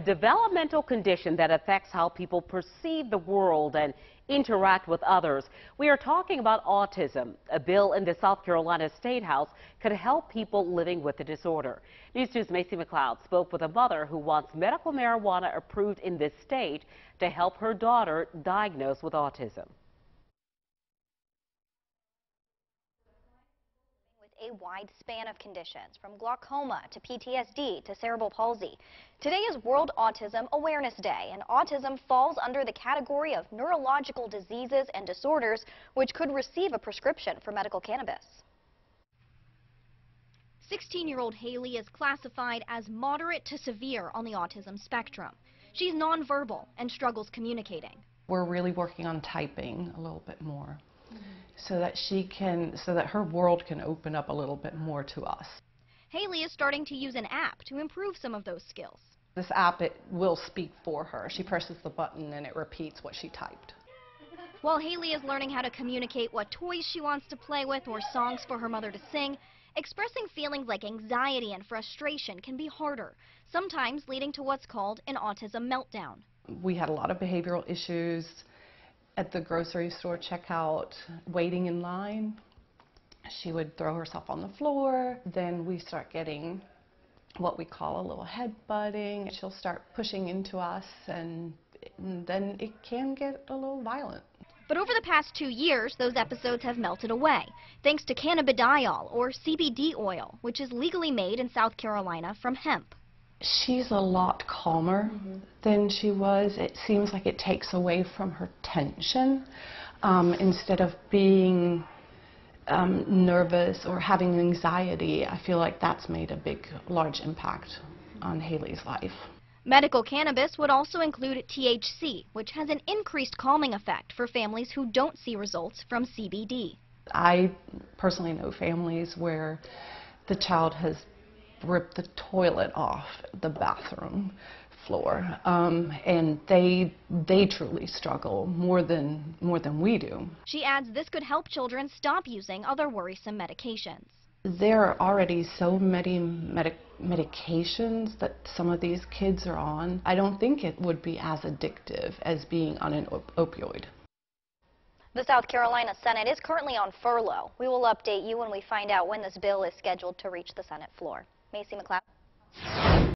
a developmental condition that affects how people perceive the world and interact with others. We are talking about autism. A bill in the South Carolina State House could help people living with the disorder. News 2's Macy McLeod spoke with a mother who wants medical marijuana approved in this state to help her daughter diagnosed with autism. A wide span of conditions, from glaucoma to PTSD to cerebral palsy. Today is World Autism Awareness Day, and autism falls under the category of neurological diseases and disorders which could receive a prescription for medical cannabis. 16-year-old Haley is classified as moderate to severe on the autism spectrum. She's nonverbal and struggles communicating. We're really working on typing a little bit more so that she can, so that her world can open up a little bit more to us. Haley is starting to use an app to improve some of those skills. This app, it will speak for her. She presses the button and it repeats what she typed. While Haley is learning how to communicate what toys she wants to play with or songs for her mother to sing, expressing feelings like anxiety and frustration can be harder, sometimes leading to what's called an autism meltdown. We had a lot of behavioral issues, at the grocery store checkout, waiting in line. She would throw herself on the floor. Then we start getting what we call a little head butting. She'll start pushing into us, and, and then it can get a little violent. But over the past two years, those episodes have melted away, thanks to cannabidiol, or CBD oil, which is legally made in South Carolina from hemp she's a lot calmer mm -hmm. than she was. It seems like it takes away from her tension um, instead of being um, nervous or having anxiety. I feel like that's made a big, large impact on Haley's life. Medical cannabis would also include THC, which has an increased calming effect for families who don't see results from CBD. I personally know families where the child has rip the toilet off the bathroom floor, um, and they they truly struggle more than more than we do. She adds this could help children stop using other worrisome medications. There are already so many medic medications that some of these kids are on. I don't think it would be as addictive as being on an op opioid. The South Carolina Senate is currently on furlough. We will update you when we find out when this bill is scheduled to reach the Senate floor. Macy McLeod.